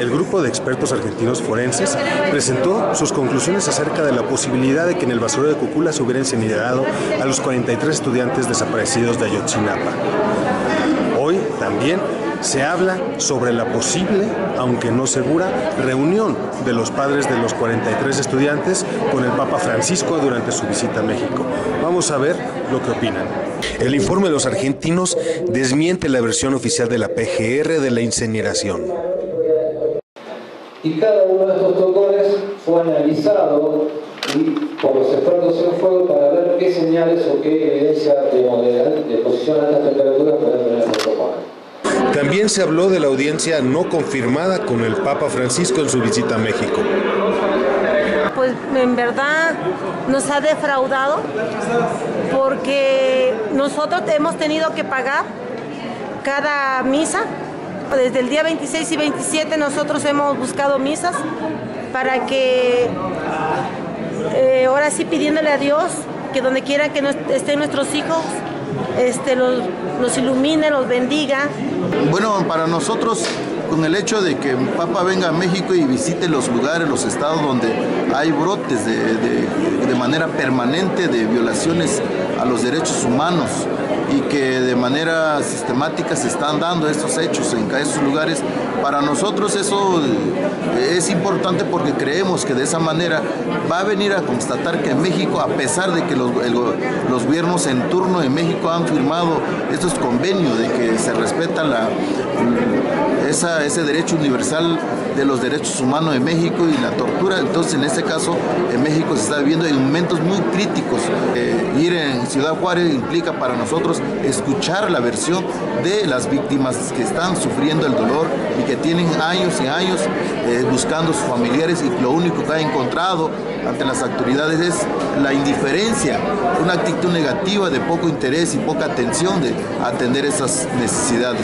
el grupo de expertos argentinos forenses presentó sus conclusiones acerca de la posibilidad de que en el basurero de Cucula se hubiera incinerado a los 43 estudiantes desaparecidos de Ayotzinapa. Hoy también se habla sobre la posible, aunque no segura, reunión de los padres de los 43 estudiantes con el Papa Francisco durante su visita a México. Vamos a ver lo que opinan. El informe de los argentinos desmiente la versión oficial de la PGR de la incineración. Y cada uno de estos tocones fue analizado y por los expertos en fuego para ver qué señales o qué evidencia de, de, de exposición a altas temperaturas pueden tener los tocones. También se habló de la audiencia no confirmada con el Papa Francisco en su visita a México. Pues en verdad nos ha defraudado porque nosotros hemos tenido que pagar cada misa. Desde el día 26 y 27 nosotros hemos buscado misas para que eh, ahora sí pidiéndole a Dios que donde quiera que estén nuestros hijos, este, los, los ilumine, los bendiga. Bueno, para nosotros con el hecho de que Papa venga a México y visite los lugares, los estados donde hay brotes de, de, de, manera permanente de violaciones a los derechos humanos y que de manera sistemática se están dando estos hechos en esos lugares, para nosotros eso es importante porque creemos que de esa manera va a venir a constatar que México, a pesar de que los, los gobiernos en turno en México han firmado estos convenios de que se respeta la, esa, ese derecho universal de los derechos humanos en México y la tortura. Entonces, en este caso, en México se está viviendo en momentos muy críticos. Eh, ir en Ciudad Juárez implica para nosotros escuchar la versión de las víctimas que están sufriendo el dolor y que tienen años y años eh, buscando a sus familiares y lo único que ha encontrado ante las autoridades es la indiferencia, una actitud negativa de poco interés y poca atención de atender esas necesidades.